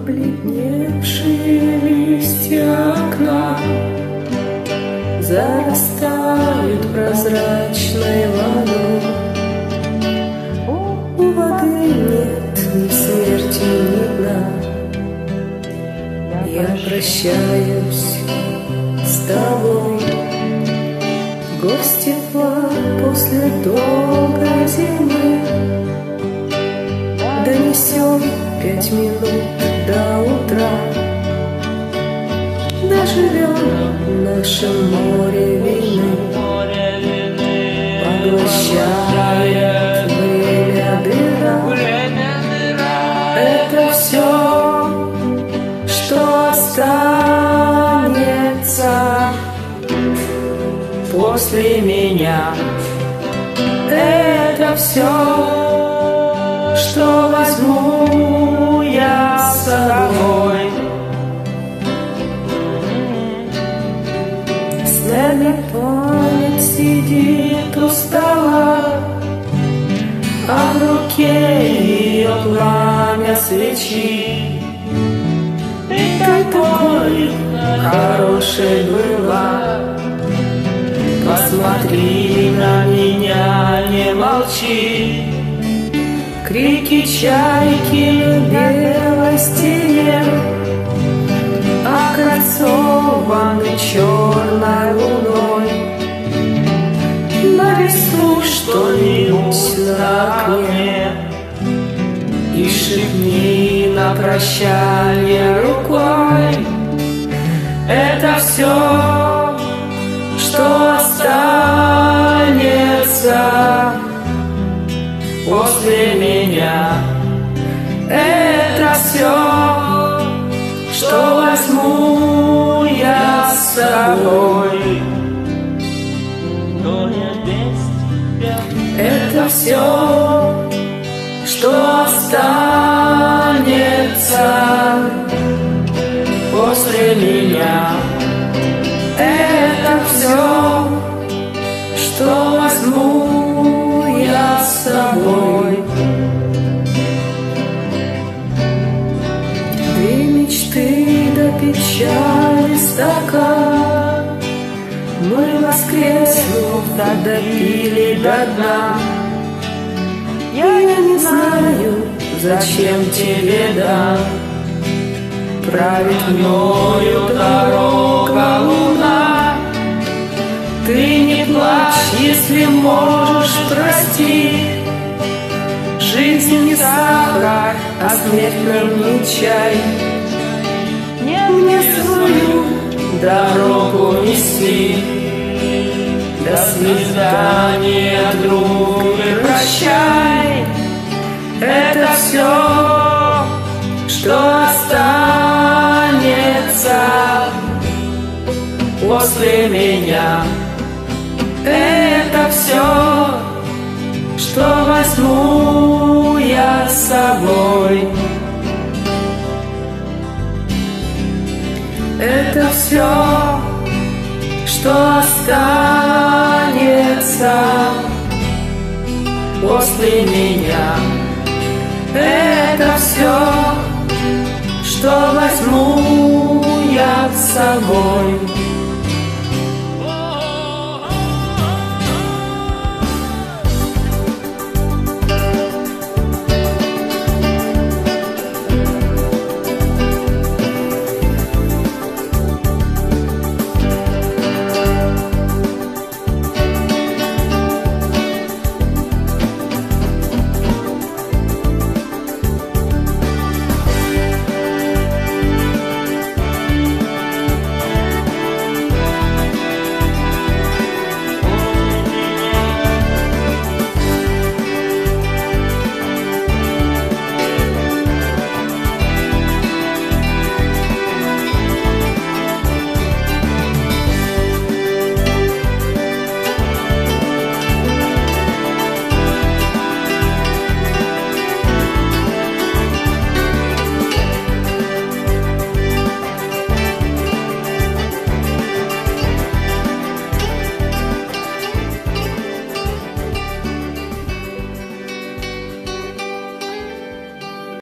Побледневшие листья окна Зарастают прозрачной водой. У воды нет ни смерти, ни дна. Я прощаюсь с тобой. Гость тепла после долгой зимы. Донесем пять минут до утра. Доживем в нашем море вины. Поглощает время дыра. Это все, что останется После меня. Это все, что возьму ее пламя свечи. И какой хорошей была Посмотри на меня, не молчи. Крики чайки в белой стене. Окольцованы черной луной. Нарисуй что-нибудь на окне на прощание рукой Это все, что останется после меня. Это все, что возьму я с собой. Это все, что останется после меня. Это все, что возьму я с собой. Две мечты до печали стакан Мы воскреснув, да допили до дна Я не знаю, зачем тебе да Правит мною дорога луна. Ты не плачь, если можешь простить Жизнь не сахар, а смертным не чай Мне свою дорогу неси До свидания, друг, и прощай Это все, что останется после меня Это все, что возьму я с собой. Это все, что останется после меня. Это все, что возьму я с собой.